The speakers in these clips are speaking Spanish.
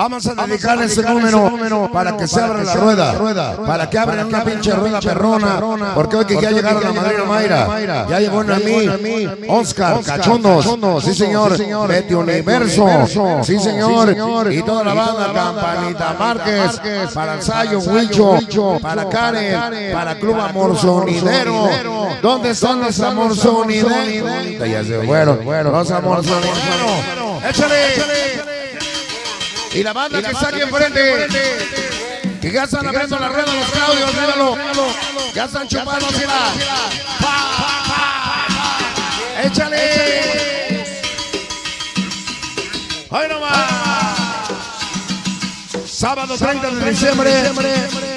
Vamos a dedicarle ese número para que se abra la rueda, para que abran una pinche rueda perrona, porque hoy que ya llegaron la madrina Mayra, ya llegó Nami, Oscar, Cachondos, sí señor, Betty Universo, sí señor, y toda la banda, Campanita Márquez, para el Sayo, Huicho, para Karen, para Club Amor Sonidero, ¿dónde están los Amor Sonidero? Ya se fueron, los Amor Sonidero, échale. Y la banda que está aquí enfrente, que ya están abriendo la rueda los Claudios, míralo. Ya están chupando así la. ¡Échale! ¡Hoy nomás! Sábado 30 de diciembre,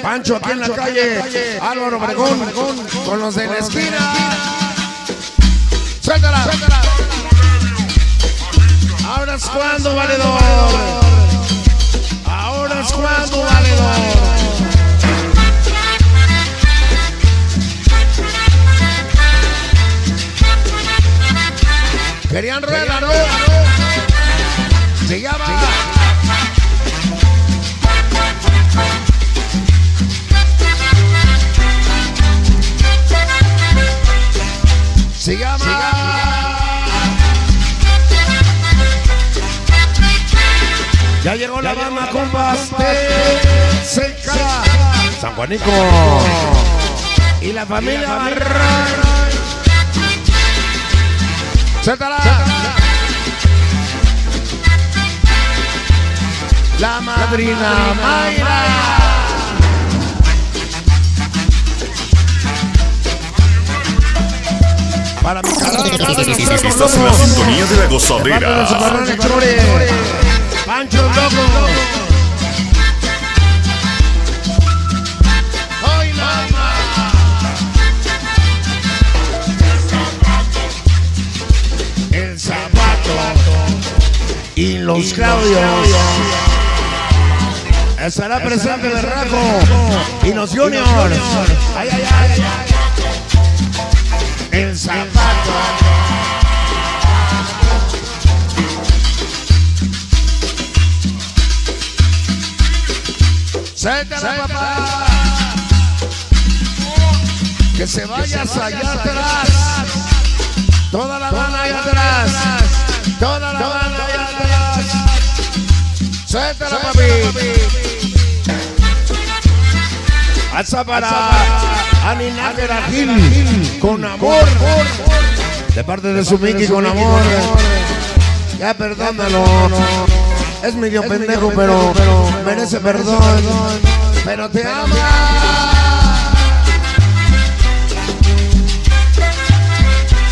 Pancho aquí en la calle, Álvaro Obregón, con los de la esquina. ¡Suéltala! Ahora es cuando, valedor. Ahora es cuando, valedor. Querían rueda, ¿no? Se llama. Se llama. Ya llegó la banda, compas, Seca, San Juanico y la familia. Suéltala. La madrina Mayra. Para mi canal, Estás en la sintonía de la gozadera. Pancho Loco. Hoy mamá. El zapato y los Claudios. Estará presente Berraco y los Juniors. Ay, ay, ay. El zapato. Suéltala, papá. Que se vayas allá atrás. Toda la banda allá atrás. Toda la banda allá atrás. Suéltala, papi. Hasta para Aninakera Gil. Con amor. De parte de su Mickey con amor. Ya perdónalo. Es medio pendejo, pero, merece perdón. Pero te ama.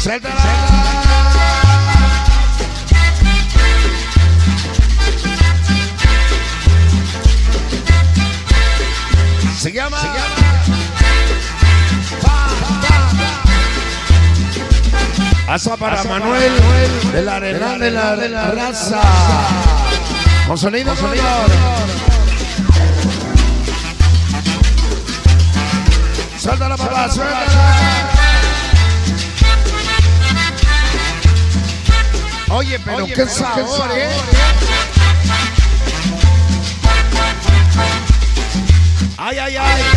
Suéltala. Se llama. Asa para Manuel de la Arenal de la, de la Raza. Con sonido, sonido. Suéltala, papá, suéltala. Oye, pero qué sabor, ¿eh? Ay, ay, ay.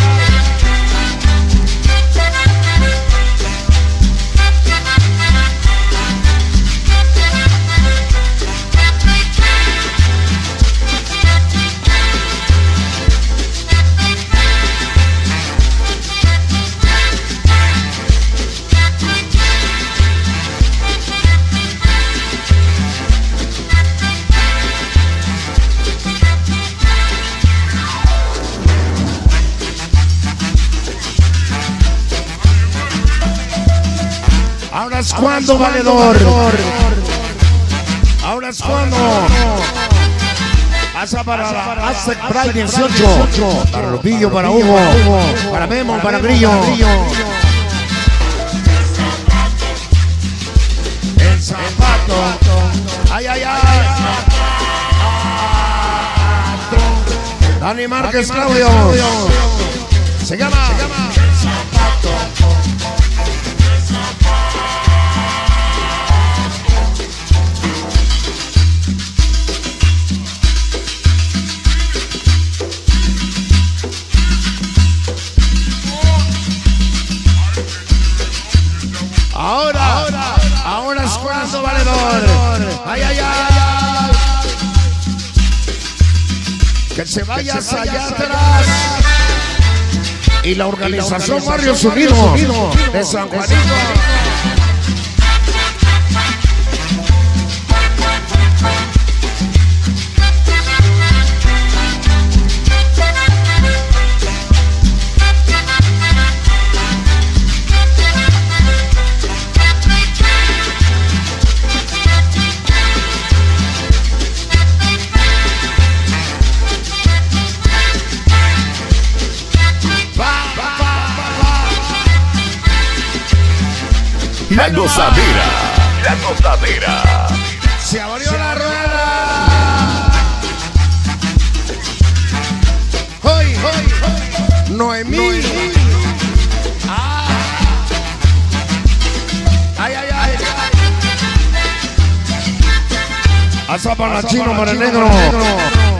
Valedor. Ahora es cuando. Asa para Aztec Pride 18. Para Lupillo, para Hugo, para Memo, para Grillo. El zapato. Ay, ay, ay. Dani Márquez, Claudio. Se llama. Que se vaya hacia allá atrás. Y la organización Barrios Unidos de San Juanito. La gozadera. La gozadera. Se abrió la rueda. Hoy, hoy, hoy. Noemí. Ah. Ay, ay, ay. Asa para chino, para el negro.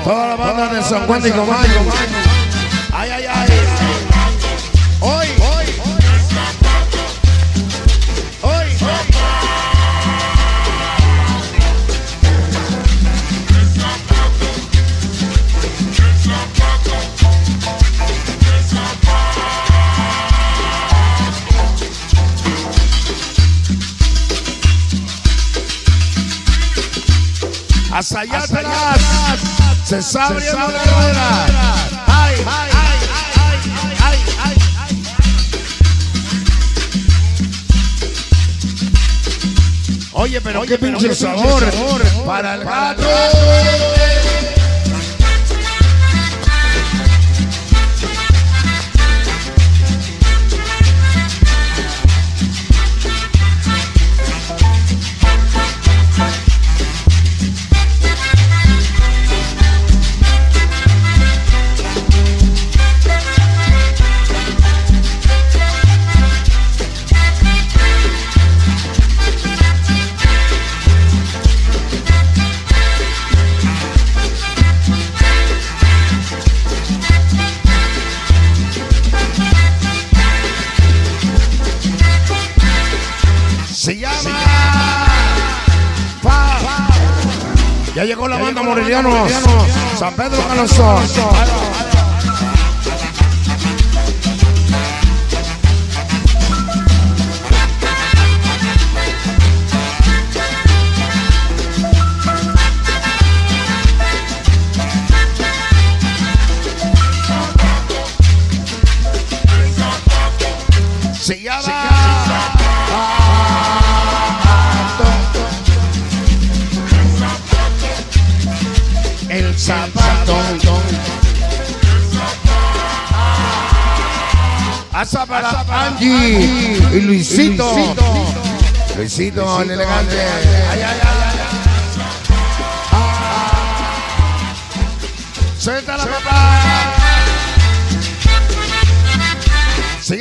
Toda la banda de San Juan de Comayo. Hasta allá atrás se está abriendo la rueda. Ay, ay, ay, ay, ay, ay, ay. Oye, pero qué pinche sabor para el gato. La banda Morelianos. San Pedro Canoso. Asa para Angie y Luisito. Luisito, el elegante. Ay, ay. Suelta la papá. Se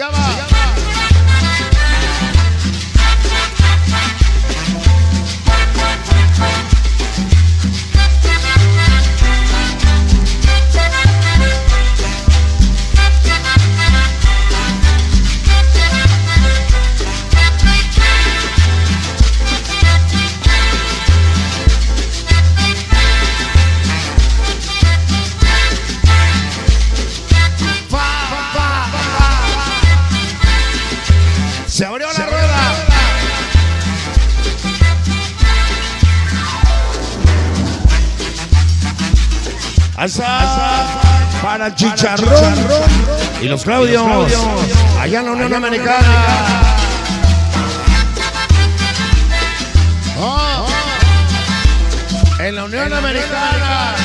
Asa para Chicharrón. y los Claudios. Allá en la Unión Americana. Oh, En la Unión Americana. El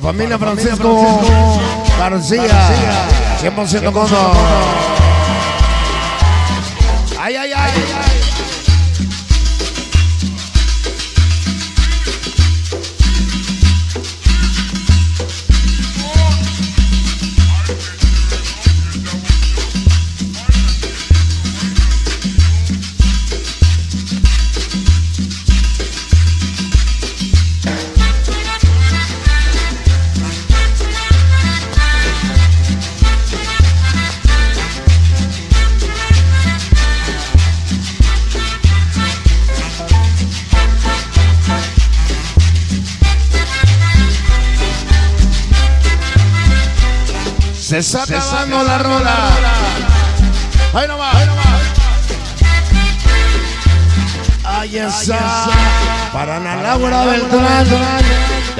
Para familia Francisco García. 100% condo. Se está acabando la rola. Ahí no va. Ahí está. Para Ana Laura Beltrán.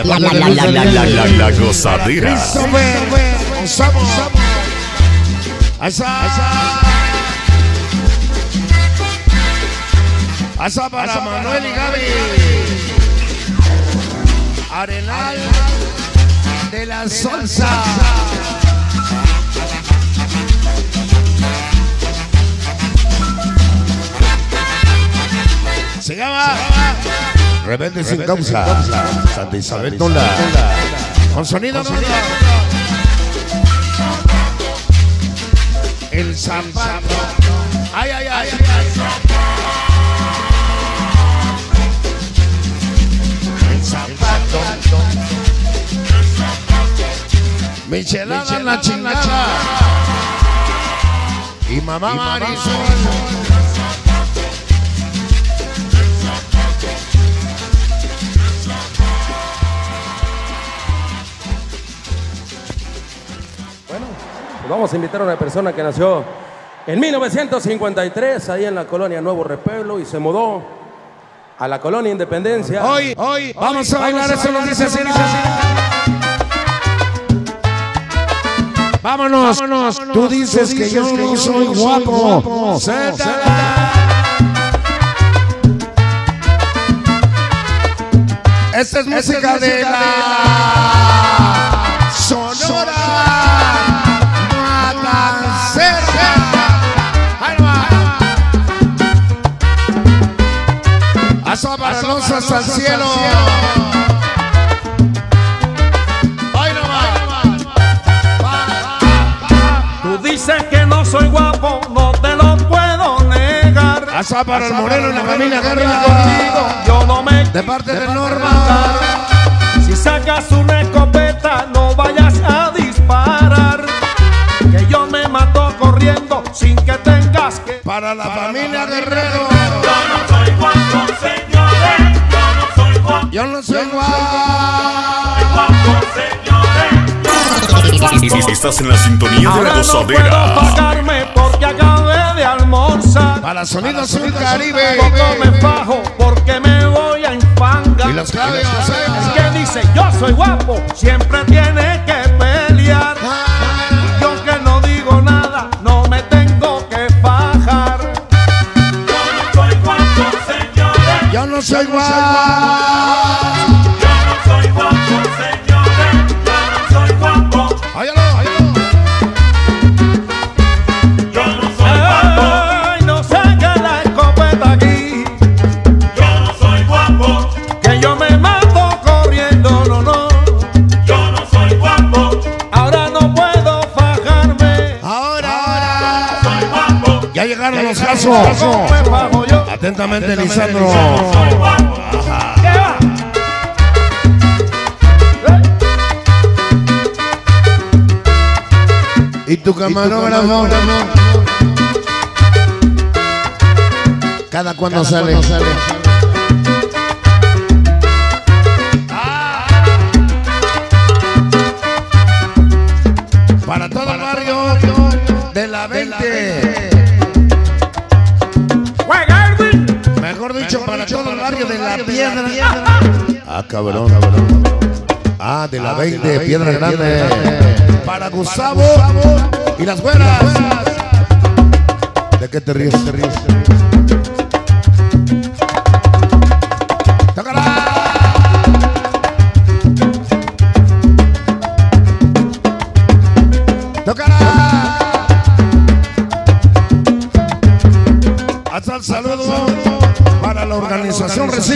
La, la, la, la, la, la, la, la gozadera. Christopher Osamo. Ahí está. Ahí está para Manuel y Gaby. Arenal de la Salsa. Se llama Rebelde sin causa. Santa Isabel Tula. Con sonido no. El zapato. Ay, ay, ay. El zapato. Michelada la chingada. Y mamá Marisol. Vamos a invitar a una persona que nació en 1953 ahí en la colonia Nuevo Repueblo y se mudó a la colonia Independencia. Hoy, hoy, vamos a bailar, eso nos dice. Vámonos, vámonos. Tú dices que yo no soy guapo. Esta es música de la Sonora Matancera. Ahí va. Para los hasta el cielo. Ahí no va. Tú dices que no soy guapo, no te lo puedo negar. Hasta para el moreno y la familia Guerra. Contigo yo no me De parte de Norma. Si sacas una escopeta, Para la familia Guerrero. soy guapo, señores. Yo no soy guapo, Yo no soy guapo. guapo, señores. Estás en la sintonía de la Ahora no puedo gozadera. pagarme porque acabé de almorzar. Para Sonido Sur Caribe. Poco me fajo porque me voy a enfangar. Y los claves. Es que dice yo soy guapo, siempre tiene que pelear. No soy guapo. Yo no soy guapo, señores. Yo no soy guapo. Yo no soy guapo. Ay, no saca la escopeta aquí, Yo no soy guapo. que yo me mato corriendo, no, no. Yo no soy guapo. Ahora no puedo fajarme. Ahora. Soy guapo. Ya llegaron los ¿Cómo casos. Atentamente, Lisandro. Y tu camarógrafo. Cada cuando sale. Ah. Barrio de la piedra. Ah, cabrón. Ah, de la 20, Piedra Grande. Para Gustavo y las güeras. ¿De qué te ríes? ¿Te ríes?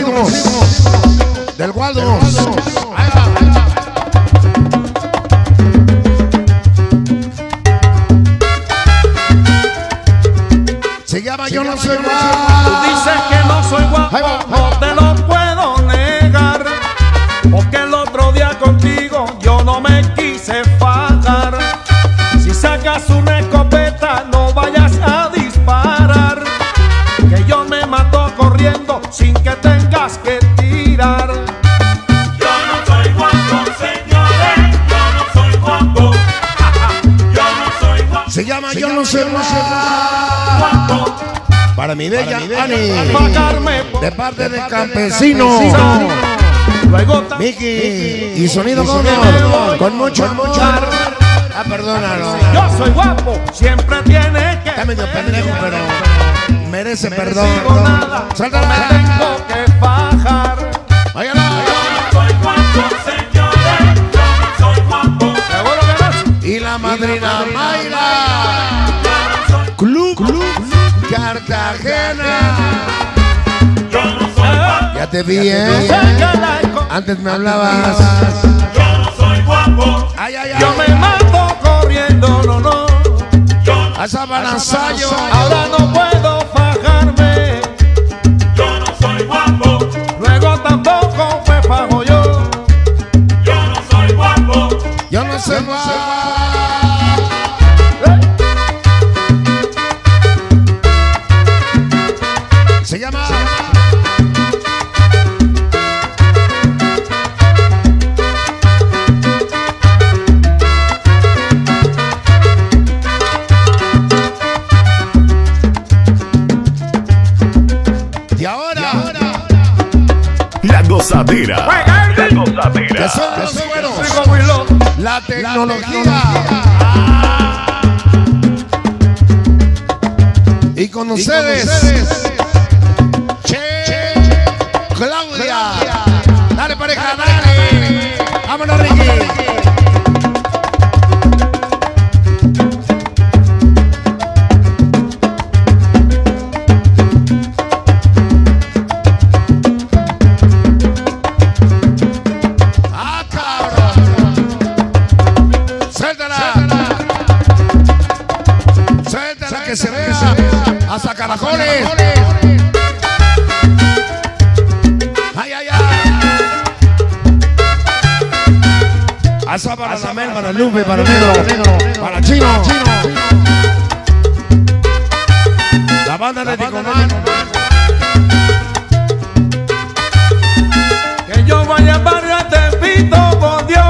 Organización Para mi bella Ani. Pagarme por De parte de Campesino. Luego también Miki y Sonido Gómez. Con mucho amor. Ah, perdónalo. yo soy guapo, siempre tiene que Está medio pendejo, pero merece No perdón. nada, Suéltala. me tengo que fajar. Óyalo. soy guapo, señores, yo no soy guapo, Seguro que no. Y la madrina Mayra. yo no soy, Club, Club Cartagena. yo no soy guapo, Ya te vi, ¿eh? Antes me hablabas. yo no soy guapo, Ay, ay, ay. Yo me mato corriendo, no, no. yo no, A Sabananzayo. Ahora no puedo fajarme. Sigo muy loco. la tecnología. Y con ustedes, Para para Negro, para Chino. La banda de Ticomán. Que yo vaya al barrio te pito por Dios.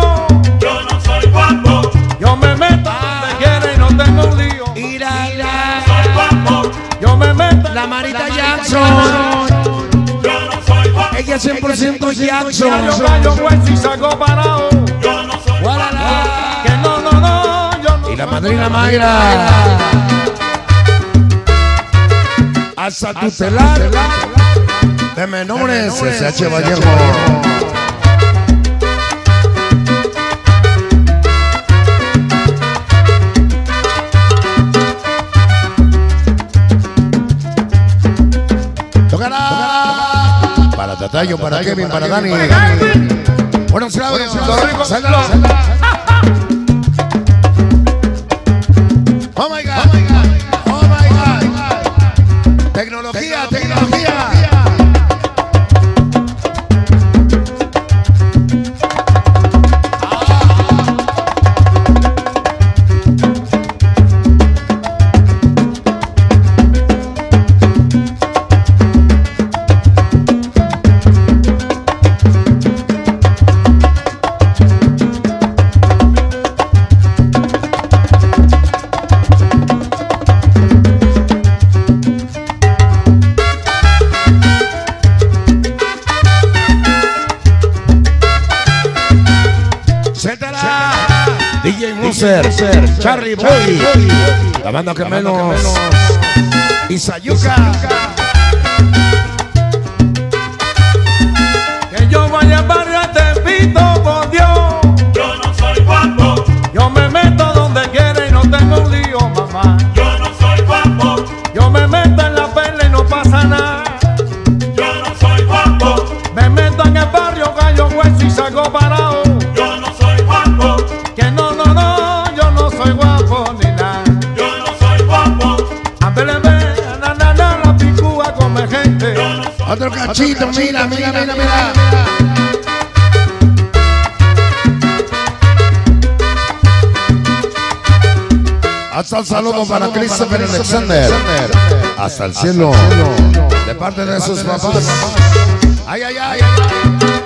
yo no soy guapo, Yo me meto donde quiera y no tengo un lío. Ira, ira. soy guapo, Yo me meto La Marita Jackson. yo no soy guapo, Ella es 100% Gallo, Jackson. salgo parado. yo Y la madrina Mayra. Hasta tutelar. De menores, SH Vallejo. Para Tatayo, para Kevin, para Dani. Buenos Claudio. Sálala. DJ Muser, Charlie Boy, la banda que menos. Isayuca. Cauchito, mira, mira, mira, mira. Hasta el saludo para Christopher Alexander. Hasta el cielo. De parte de sus papás. Ay, ay, ay, ay.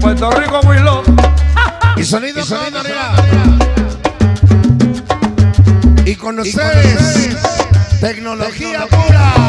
Puerto Rico muy loco. Y sonido, y sonido, sonido, sonido, sonido. ¡Juega! ustedes, tecnología pura.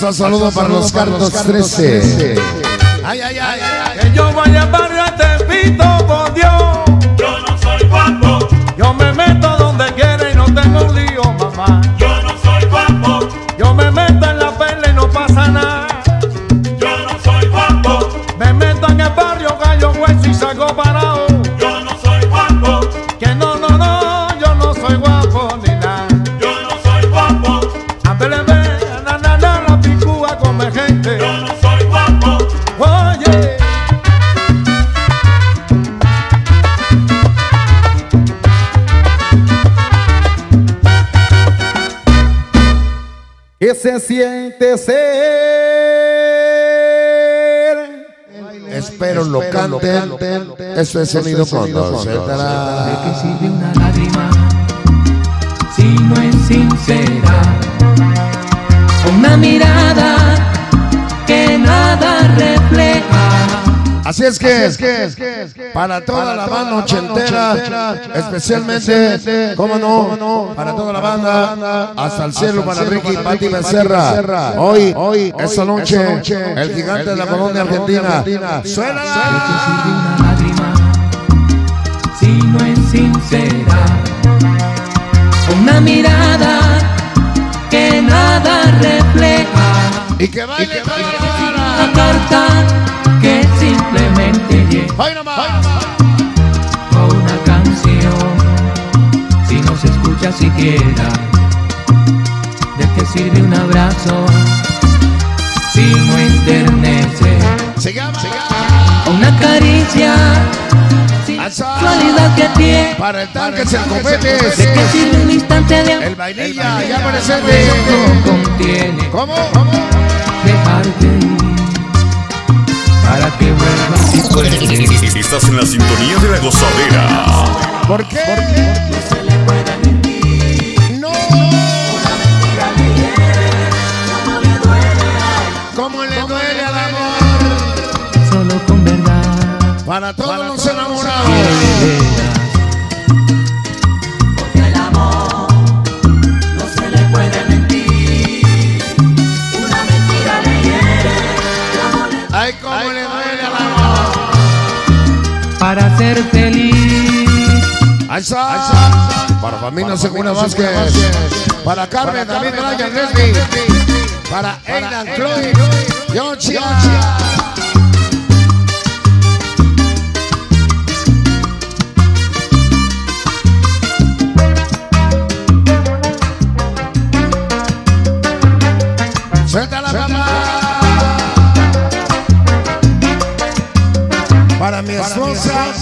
Hasta saludo para los cartos 13. Ay, ay, ay, ay. Que yo vaya al Espero lo canten. Eso es sonido con dos. ¿De qué sirve una lágrima si no es sincera? Una mirada que nada refleja. Así es que, para toda la banda ochentera, especialmente, cómo no, para toda la banda, hasta el cielo para Ricky Pati Becerra. Hoy, hoy, esta noche, el gigante de la colonia argentina. ¿De qué ¡Suena! si no es sincera? Una mirada que nada refleja. Y que baile toda la que ¡Hoy nomás! o una canción si no se escucha siquiera de qué sirve un abrazo si no enternece Sigamos, o una caricia actualidad que tiene Para el tanque el de copetes. qué sirve un instante de El vainilla, ya no presente. contiene ¿Cómo? dejarte ir para que vuelvas Estás en la sintonía de la gozadera. ¿Por qué? No. ¿Cómo le duele al amor? solo con verdad Para todos los enamorados. Ser feliz. Ahí está. Para familia Segura Vázquez. Para Carmen, David Leslie. Para Aidan Chloe. Yochia.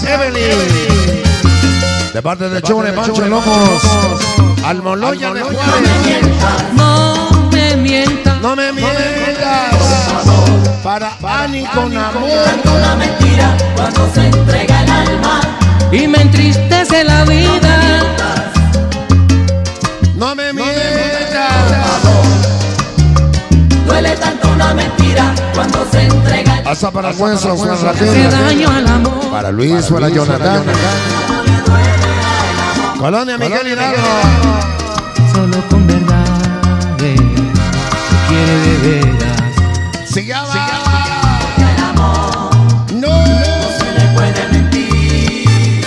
Evelyn. De parte de Chone Pancho Lomos. Al Moloya de Juárez. No me mientas, No me mientas. Para Ani con amor. una mentira cuando se entrega el alma. y me entristece la vida. No me mientas. Duele tanto una mentira cuando se Hasta para al amor. Para Luis, para Jonathan. Colonia Miguel Hidalgo. Solo con verdades quiere de veras. Sigamos. No. se le puede mentir.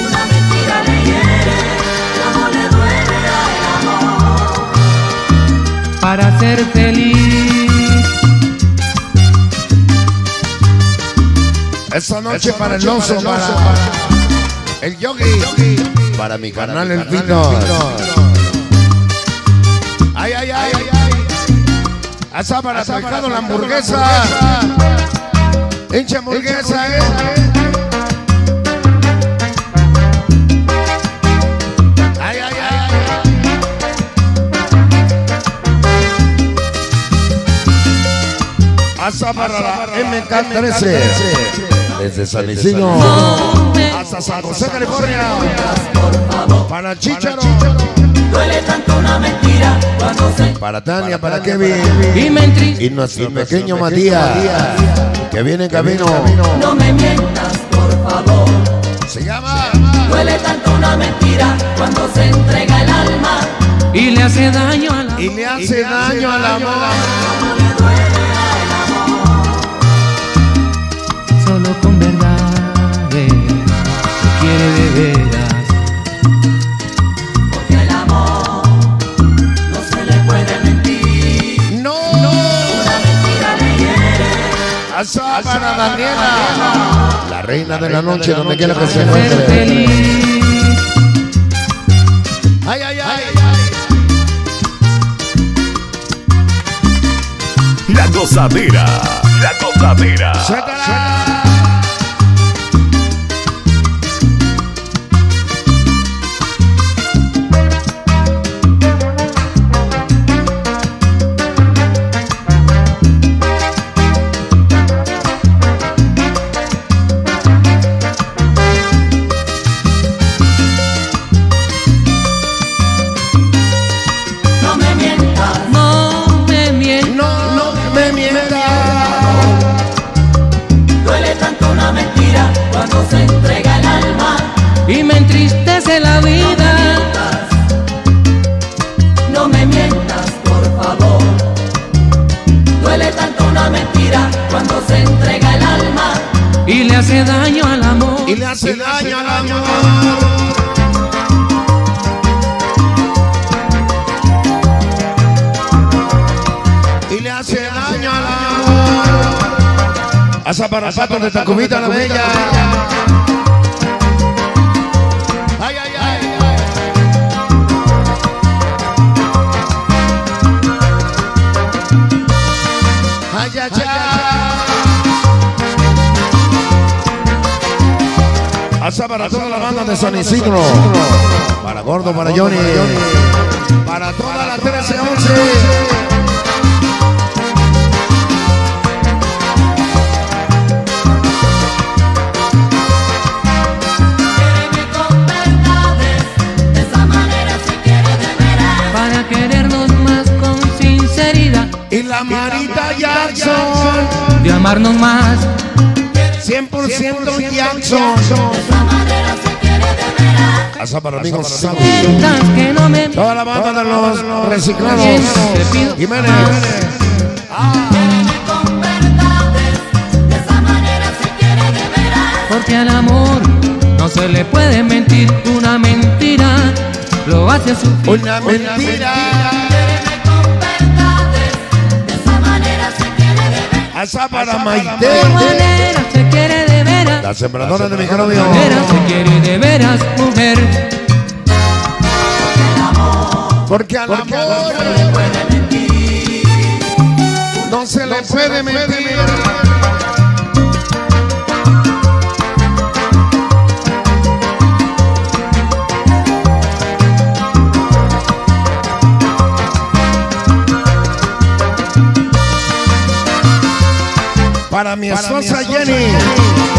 Una mentira le hiere, como le duele al amor. Para ser feliz, Esta noche para el oso, para el yogi. Para mi canal El Pino. Ay, ay, ay, ay, ay. Asa para pescado la hamburguesa. Hincha hamburguesa, eh. Ay, ay, ay. Asa para la MK13. Desde San Isidro hasta San José, California. Para Chicharo. Duele tanto una mentira cuando se Para Tania, para Kevin. y. Y nuestro pequeño Matías, que viene en camino. no me mientas, por favor. Se llama. Duele tanto una mentira cuando se entrega el alma. y le hace daño a la Y le hace daño al amor. solo Asa para Daniela. La reina de la noche, donde quiera que se encuentre. Ay, ay, ay. La gozadera. La gozadera. Suéltala. Amor. Asa para patos de Tacubita la bella. Ay, ay, ay. Ay, ay, ay. Asa para toda la banda de San Isidro. Para Gordo, para Johnny. Para toda la 1311. Jackson. de amarnos más 100% Jackson. De esa manera se quiere de veras. Asa para no me Toda la banda de los reciclados. Jiménez. Quiereme con verdades. De esa manera se quiere de veras. porque al amor no se le puede mentir una mentira lo hace sufrir Una mentira. Quiereme con Asa para de Maite. manera se quiere de veras La sembradora de de microbio. manera se quiere de veras mujer Porque al amor no se le puede mentir. Para mi esposa Jenny.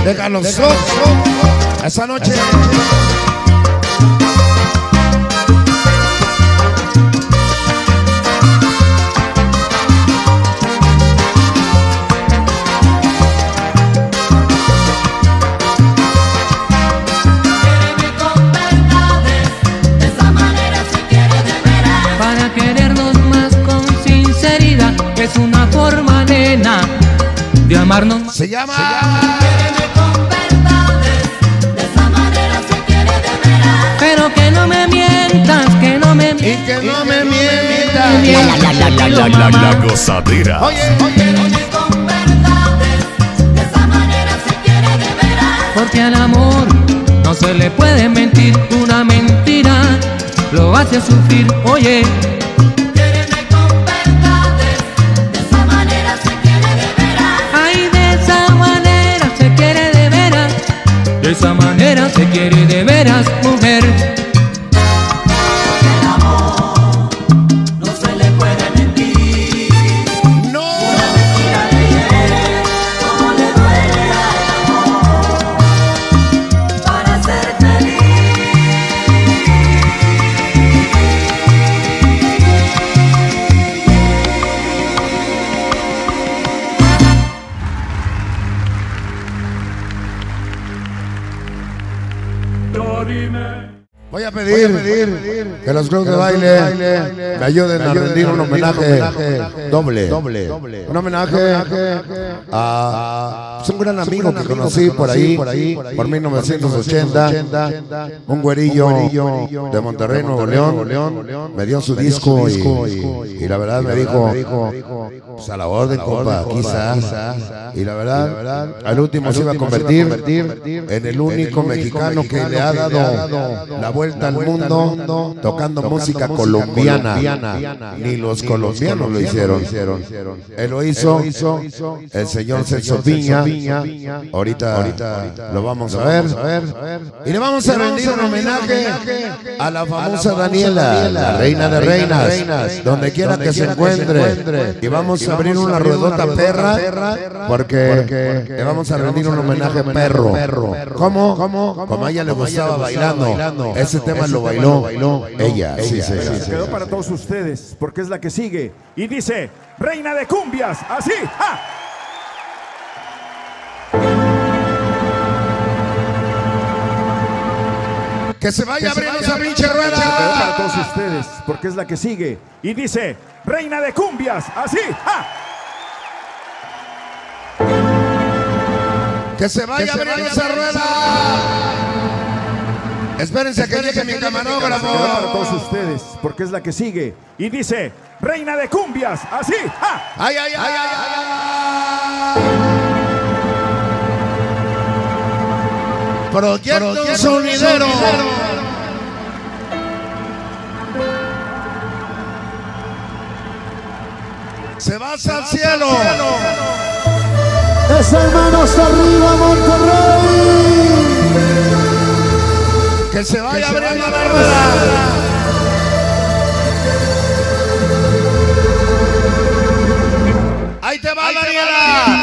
De Galosó, esa noche. Se llama. Quiereme con verdades. De esa manera se quiere de veras. pero que no me mientas que no me Y mientas que no me mientas. La, la, la, la, la, la gozadera. Oye, Quiereme con verdades. De esa manera se quiere de veras. porque al amor no se le puede mentir una mentira lo hace sufrir oye los clubes de baile me ayuden a rendir un homenaje doble. Un homenaje a un gran amigo que conocí por ahí, por 1980. Un güerillo de Monterrey, Nuevo León. Me dio su disco y la verdad me dijo, pues a la orden, compa, quizás. Y la verdad, al último se iba a convertir en el único mexicano que le ha dado la vuelta al mundo tocando música colombiana. Ni los colombianos lo hicieron. Él lo hizo, el señor Celso Piña. Ahorita lo vamos a ver. Y le vamos a rendir un homenaje a la famosa Daniela, la reina de reinas, donde quiera que se encuentre. Y vamos a abrir una ruedota perra porque le vamos a rendir un homenaje perro. ¿Cómo? Como a ella le gustaba bailando. Ese tema lo bailó ella. Sí, sí, sí, sí. Quedó para todos ustedes, porque es la que sigue. Y dice, Reina de Cumbias, así. ¡ja! Que se vaya abriendo esa pinche para rueda. todos ustedes, porque es la que sigue. Y dice, Reina de Cumbias, así. ¡ja! Que se vaya abriendo esa rueda. Espérense a que llegue mi para camarógrafo. todos ustedes, porque es la que sigue. Y dice, Reina de Cumbias, así. ¡ja! Ay, ay, ay, ay, ay. Proyecto sonidero. Se va hacia el cielo. Es hermanos arriba Monterrey. Que se vaya abriendo la rueda. Ahí te va Daniela.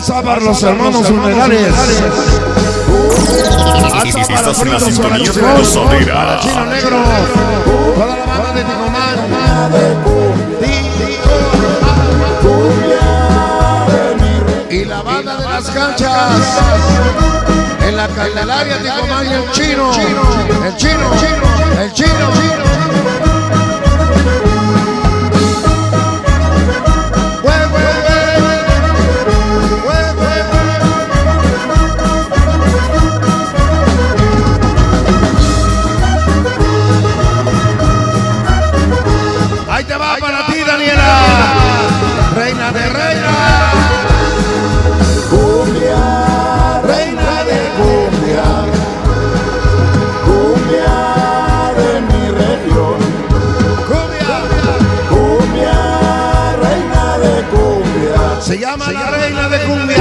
Hasta para los hermanos para Estás en la sintonía de Gozadera. Para Chino Negro. Toda la banda de Ticomán. Y la banda de las canchas. En la Candelaria Ticomán y el chino. El chino. El chino. Güey, cumbia. Se llama la reina de cumbia.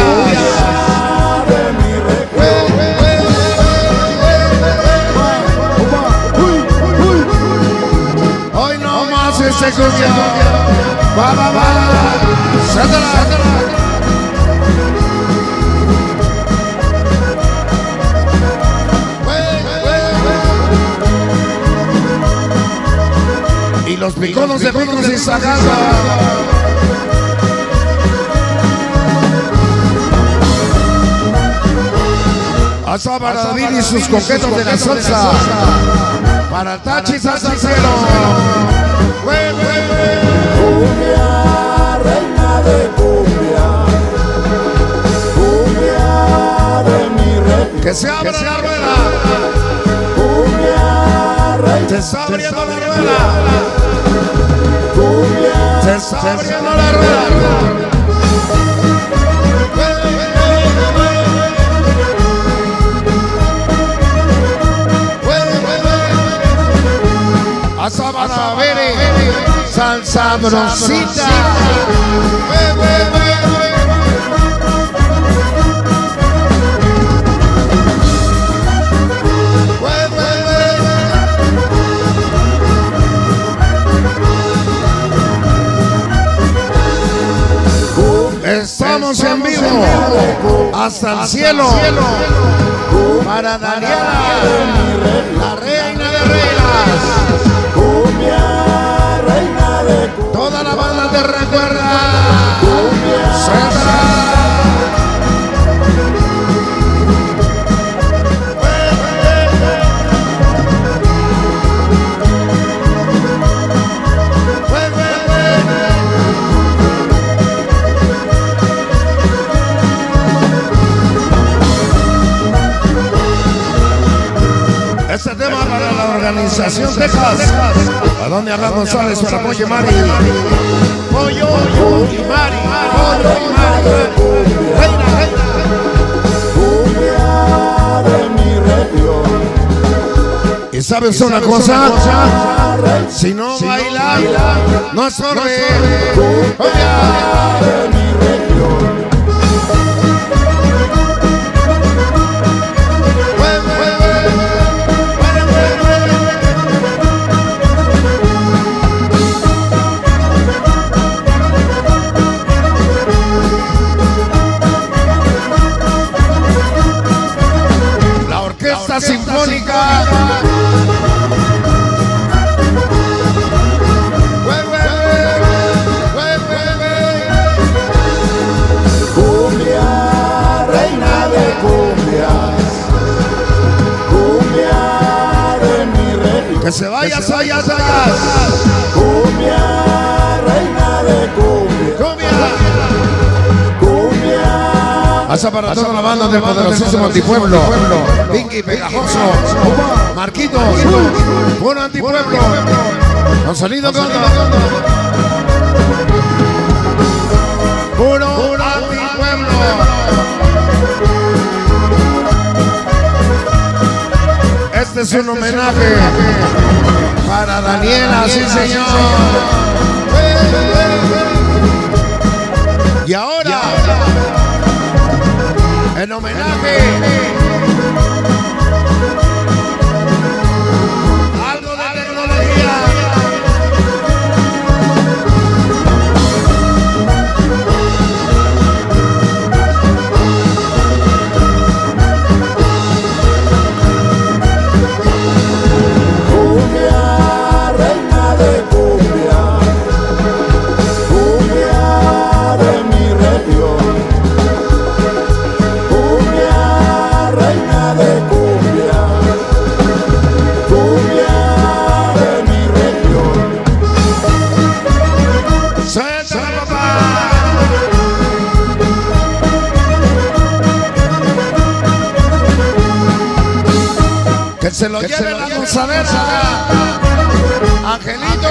Hoy no más este cumbia. Va, va, va. Sátala. Y los piconos de picos y sacando. Hasta para David y sus coquetos de la salsa. Para güey, güey. Cumbia, reina de cumbia. Cumbia de mi región. Que se abra la rueda. Cumbia, reina Se está abriendo la rueda. cumbia. Se está abriendo la rueda. Hue. Hue, hue, hue. Estamos en vivo. hasta el cielo. para Daniela, la reina de reinas. Toda la banda te Y Mari? Pollo y Mari. Y Mari. Reina, reina. Región. ¿Y sabes una cosa? Si no baila, no. Oiga. De Pasa para toda la banda del poderosísimo antipueblo. Pinky Pegajoso. Marquitos. Puro antipueblo. Con sonido con Puro antipueblo. Este es un homenaje para Daniela, sí señor. Y ahora, en homenaje, se lo lleve la gozadera. Angelito.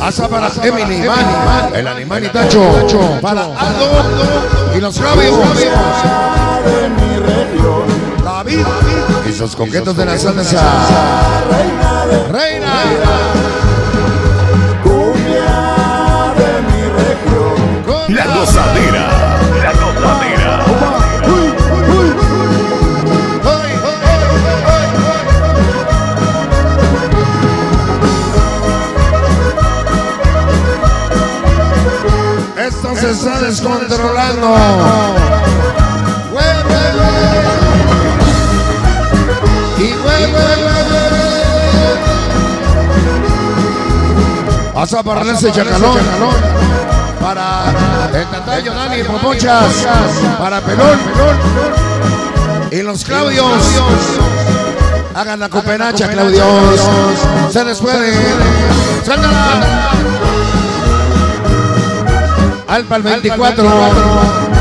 Pasa para Emily, Manny, el animal y Tacho, para Aldo. Y los Gravios, David y sus coquetos de la salsa. Reina de Reina, cumbia de mi región. La gozadera. La gozadera. Esto se está descontrolando. Pasa para ese chacalón. Para el Tatayo, Dani, Popochas. Para Pelón. Y los Claudios. Hagan la cooperacha, Claudios. Se les puede. Suéltala. Alpa el 24.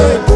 Reina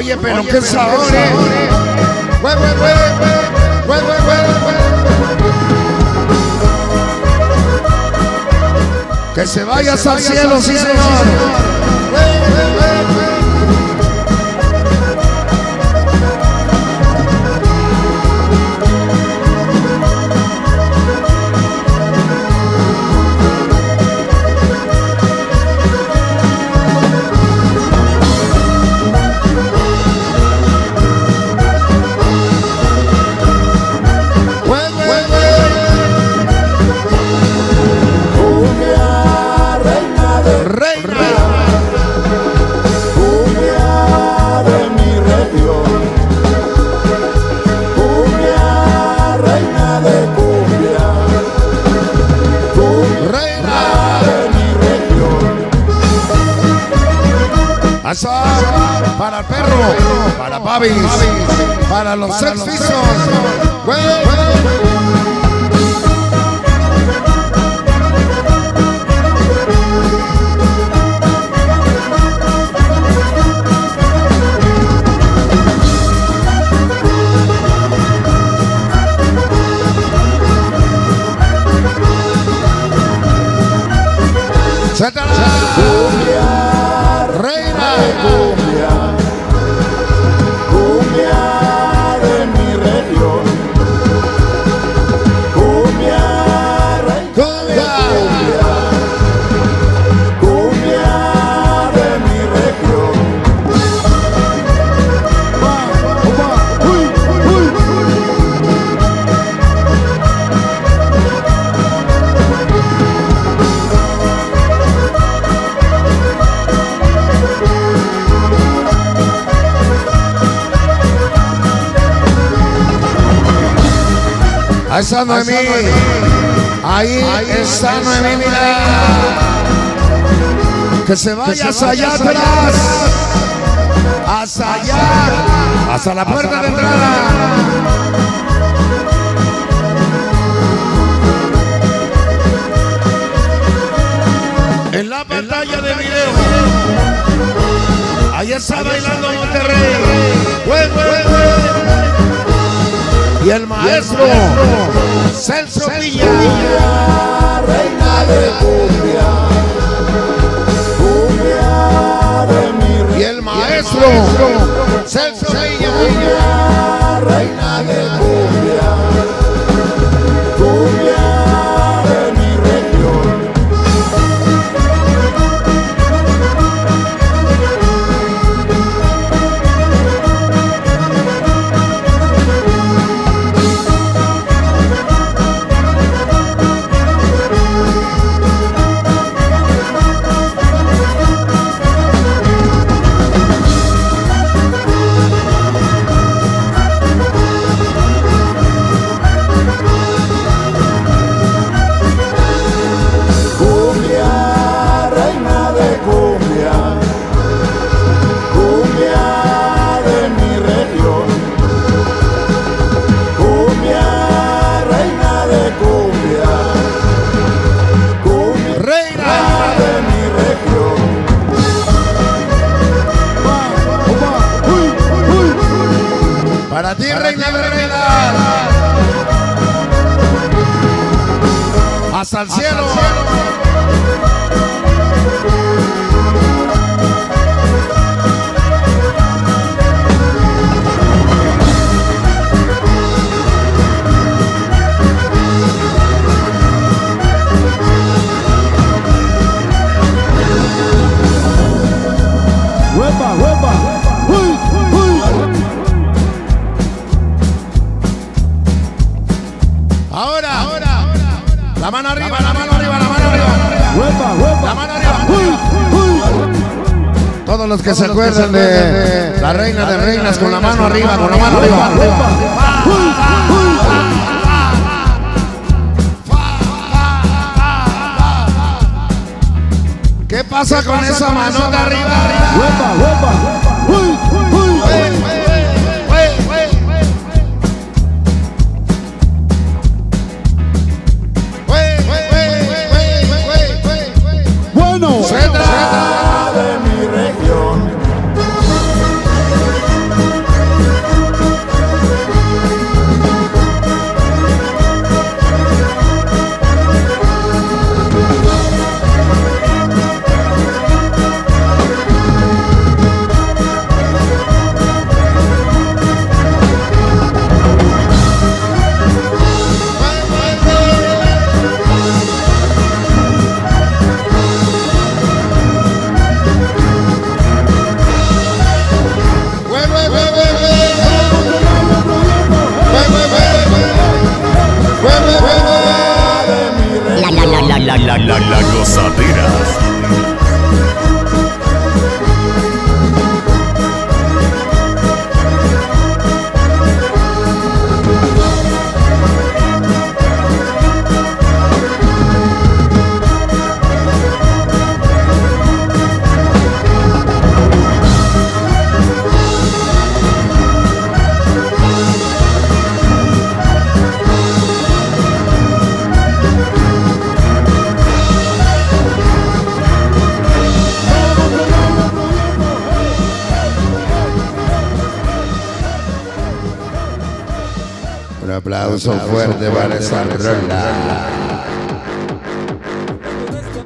oye, pero qué sabor. Güey, güey, güey, güey, güey, güey, güey. Que se vayas al cielo, sí, señor. Reina cumbia de mi región. Cumbia, reina de cumbia, cumbia reina. de mi región. Asa para el perro, para Babis, para los. Güey, Settle está Noemí. Ahí está Noemí, mira. Que se vaya hasta allá atrás. Hasta allá. Hasta la puerta de entrada. En la pantalla de video. Ahí está bailando Monterrey. Y el maestro Celso Villa. Reina de cumbia. Cumbia de mi Y el maestro Celso Villa. Reina de. Cumbia los que se acuerdan de la reina de reinas con la mano arriba, con la mano arriba. ¿Qué pasa con esa manota arriba?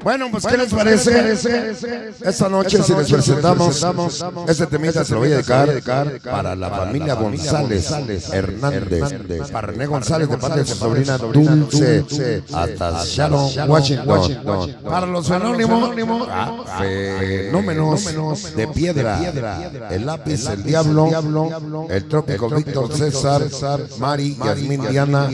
Bueno, pues ¿qué les parece? Esta noche si les presentamos este temita se lo voy a dedicar para la familia González Hernández, para René González de parte de su sobrina Dulce, hasta Sharon Washington, para los anónimos, fenómenos de piedra, el lápiz, el diablo, el trópico Víctor César, Mari, Yasmín Diana,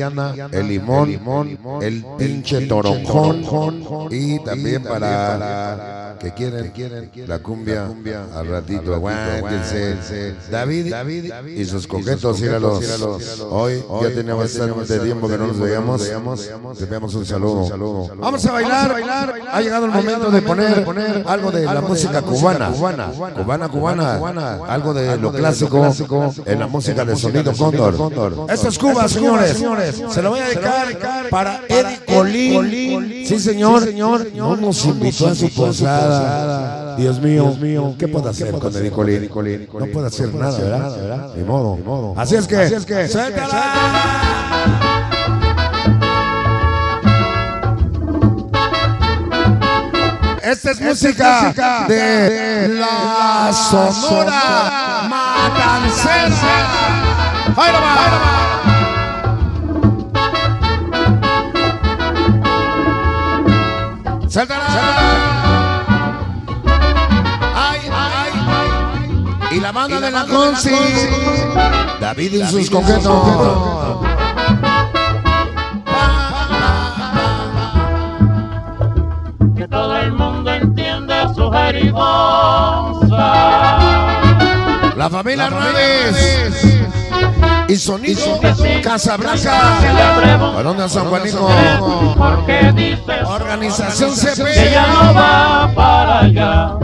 el limón, el pinche toronjón y también para que quieren la cumbia al ratito. Aguántense. David y sus coquetos, míralos. Hoy ya tenía bastante tiempo que no los veíamos. Enviamos un saludo. Vamos a bailar. Ha llegado el momento de poner algo de la música cubana. Cubana, cubana. Algo de lo clásico en la música de sonido Cóndor. Esto es Cuba, señores. Se lo voy a dedicar para Eddie Colín. Sí, señor. No nos invitó a su posada. Dios mío, Dios mío, ¿qué puedo hacer con Eddie Colín? No puedo hacer nada, ¿verdad? Ni modo. Así es que, Esta es música de la Sonora Matancera. ¡Ahí va, ahí va! ¡Suéltala! ¡Ay, ay, ay! Y la banda de la Conci. David y sus coquetos. La familia Hernández. Y Sonido Casablanca. ¿A dónde San Juanico? Organización CP. ya no va para allá.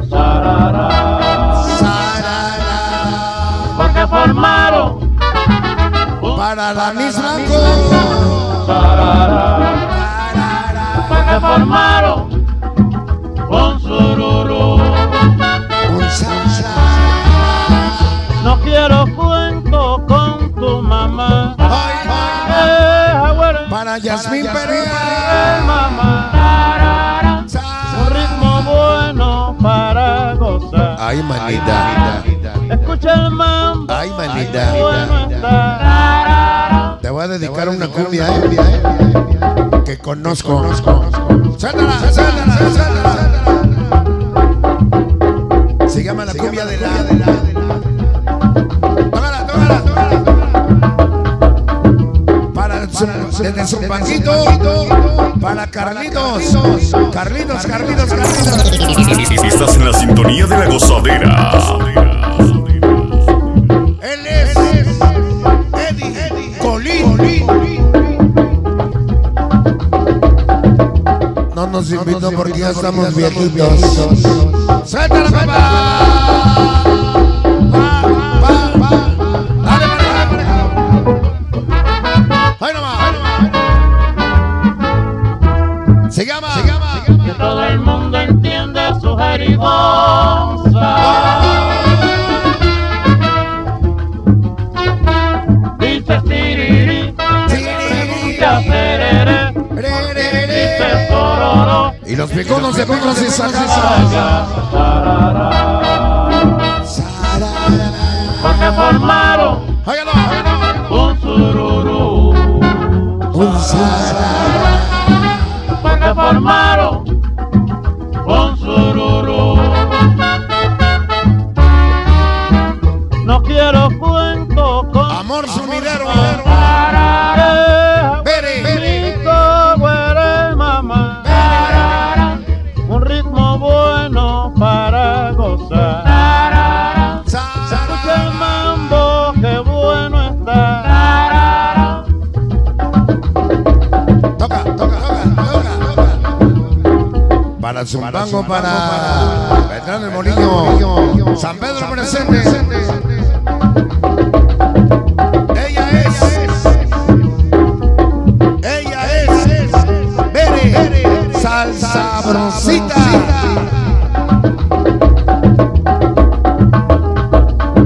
Porque formaron Para la misma Sarará. Porque formaron Para Yasmín Eh, mamá. Un ritmo bueno para gozar. Ay, manita. Escucha el mambo. Ay, manita. Te voy a dedicar una cumbia eh, que conozco. Suéltala, suéltala, suéltala. Se llama la cumbia de la. desde su banquito para Carlitos. Carlitos, Carlitos, Carlitos. Estás en la sintonía de la gozadera. Él es Eddie Colín. No nos invito porque ya estamos viejitos. ¡Suéltala, papá! Para Petrán el Molino. San Pedro presente. Ella es. Ella es. Bere. Salsa broncita.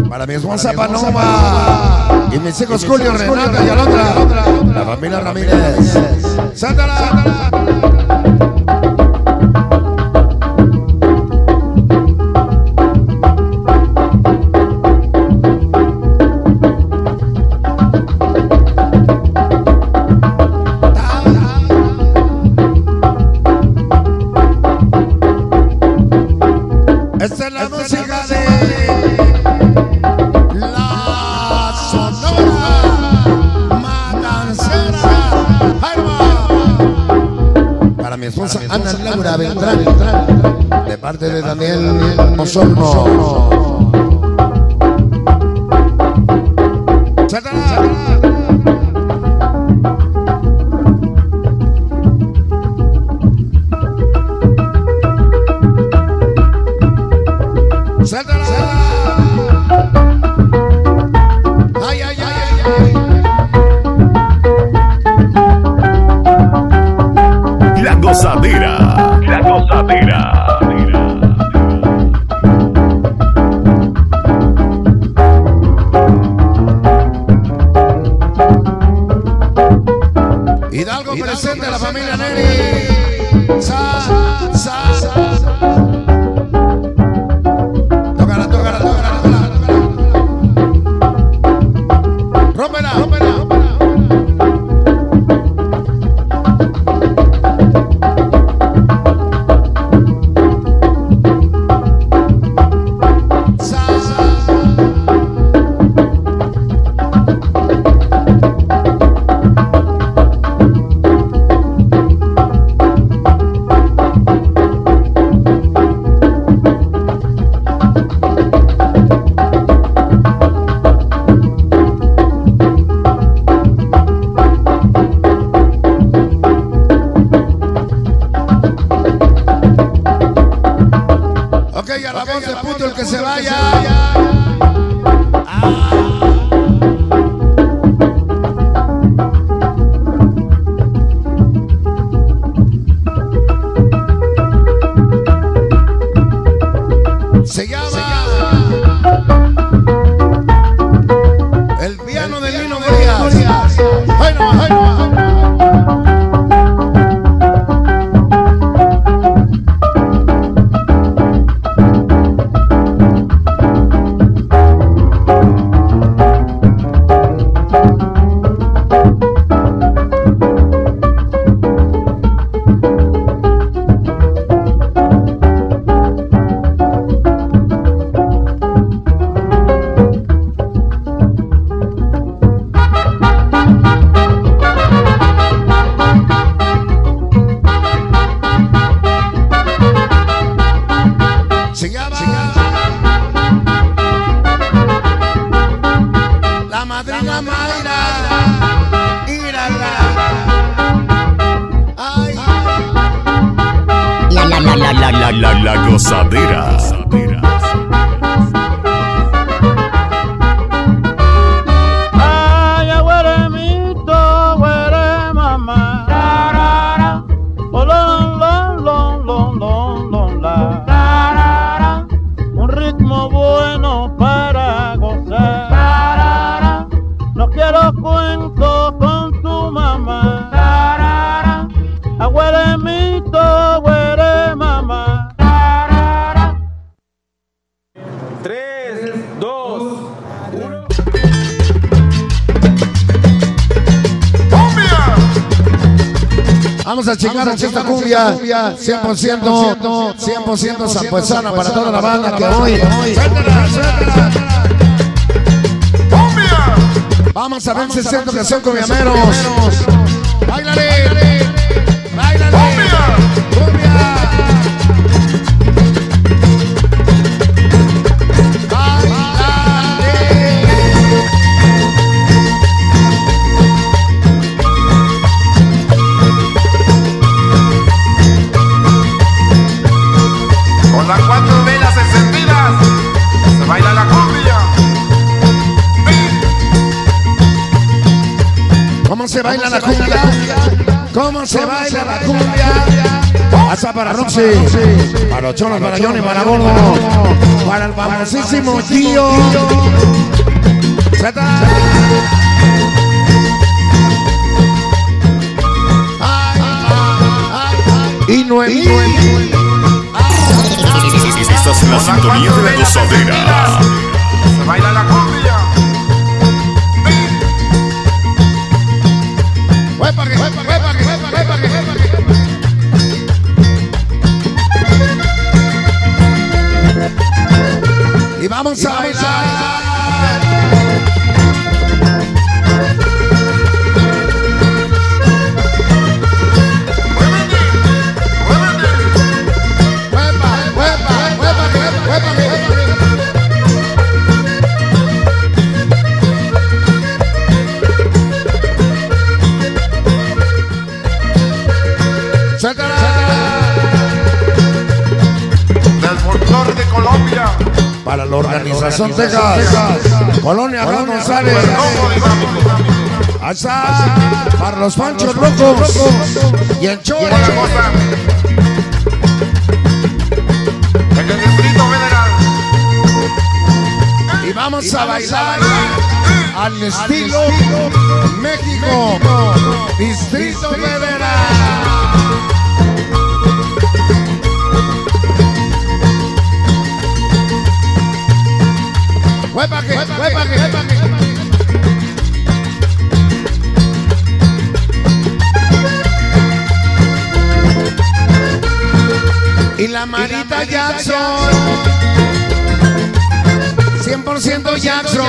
Para mi esposa Panoma. Y mis hijos Julio, Renata y Alondra. La familia Ramírez. Sántala. parte de Daniel Agüeremito, agüere mamá. Tres, dos, uno. Vamos a chingar a esta cumbia 100%, 100% zampuesana para toda la banda que hoy. Suéltala, suéltala. Vamos a ver si es cierto que son cumbiameros. ¡Báilale! ¡Báilale! Se baila la cumbia? ¿Cómo se baila la cumbia? Hasta para Roxy, para los cholos, para Johnny, para Gordo, para el famosísimo tío. Zeta. Ay, ay, ay. Y Noemí. Estás en la sintonía de la gozadera. Se baila la cumbia. Vamos a bailar. Del folclor de Colombia. Para la organización Texas, Colonia Juan González. Asa, para los panchos locos y el show. Como la cosa. En el distrito federal. Y vamos a bailar al estilo México, Distrito Federal. Huepaje, huepaje. Y la Marita Jackson. 100% Jackson.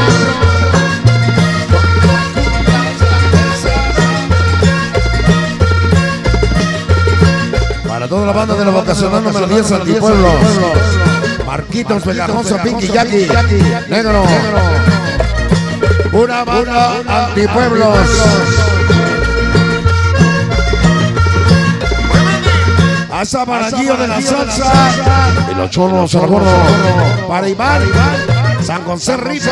Para toda la banda de la vocacional número 10 Antipueblos. Marquitos, Pegajoso, Pinky, Jackie, Negro. Una banda antipueblos. Hasta para Gio de la salsa. Y los cholos al gordo. Para Iván. San José Riza.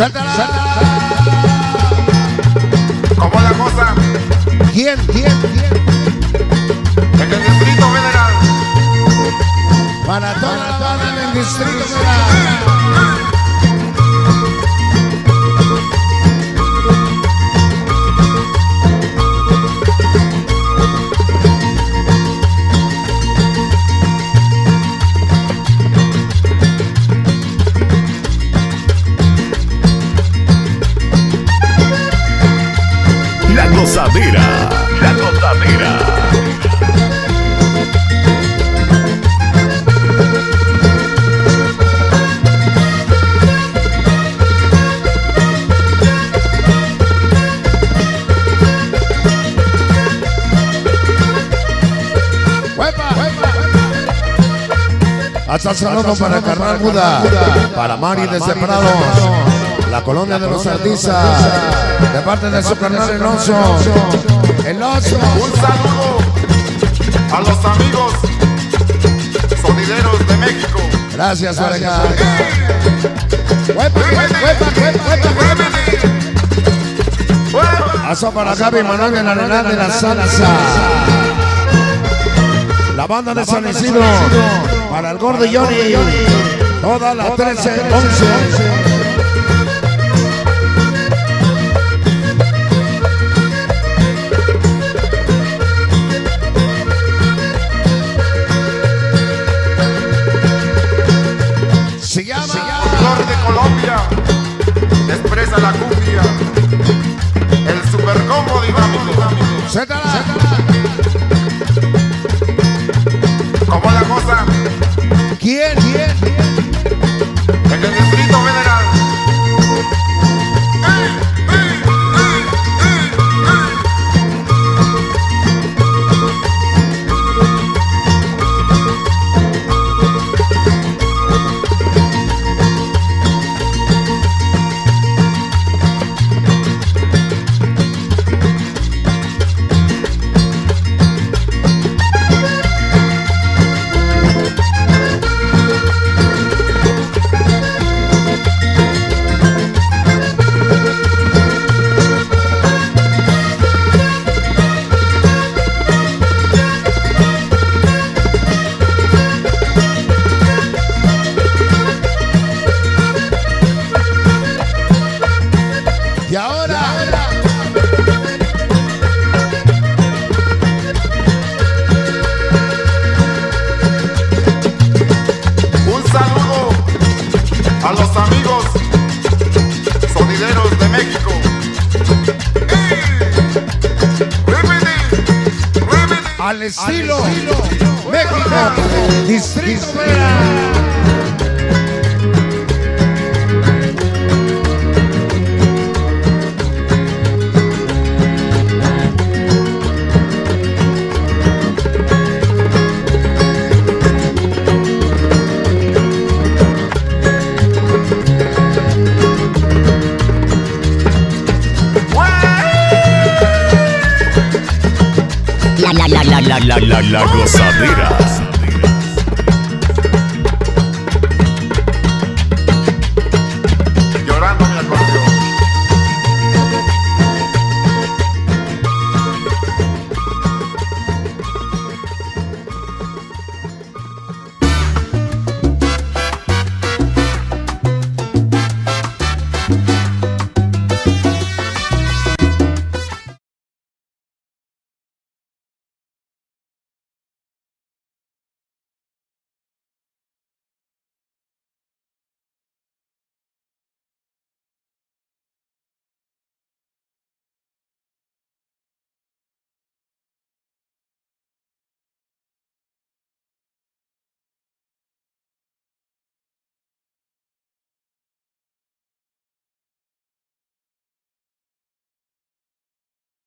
Suéltala. Como la cosa. ¿Quién? ¿Quién? ¿Quién? En el distrito federal. Para toda la banda del Distrito Federal. La gozadera. La gozadera. Hasta saludo para Carnal Muda, para Mari de la colonia de los Ardizas de parte de su carnal El Oso. El Oso. Un saludo a los amigos sonideros de México. Gracias, oreja. Paso para Gaby Manuel de la Arenal de la Salsa. La banda de San Isidro. Para el gordo Johnny. Todas las 13, 11. La cumbia. El super combo, digamos, digamos. Suéltala. Como la cosa ¿Quién? ¿Quién? Al estilo México. Distrito Federal. La la la gozadera.